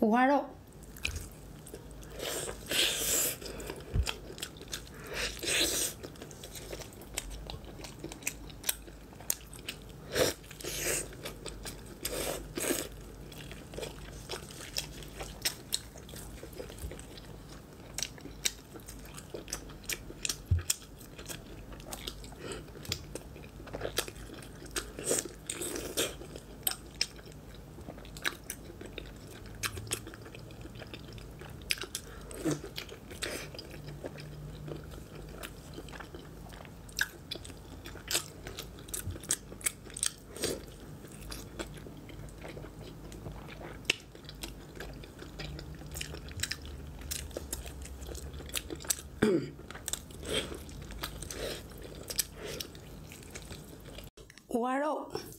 五花肉。終わろう。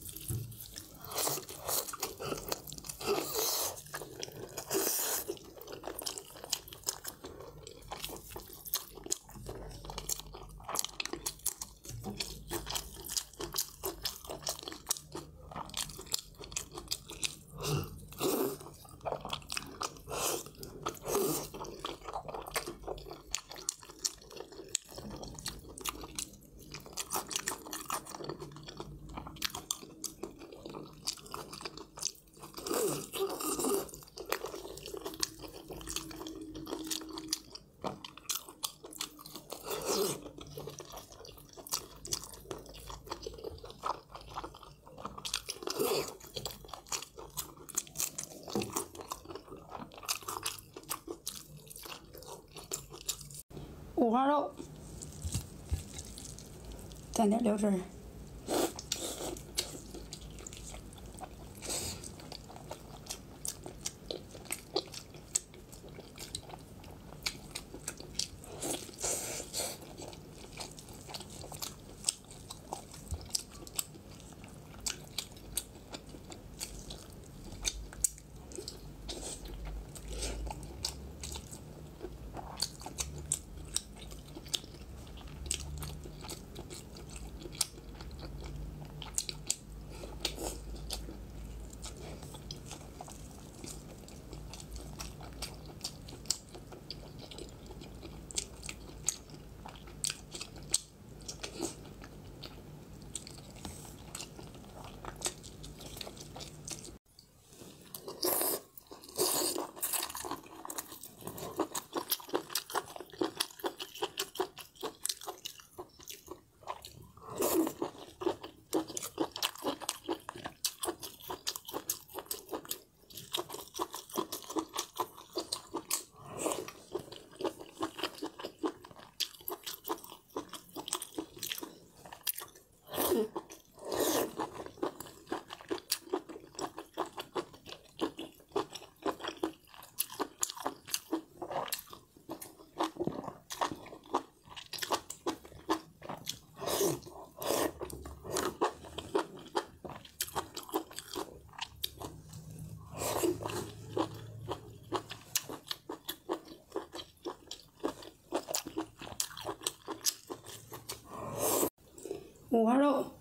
五花肉，蘸点料汁儿。五花肉。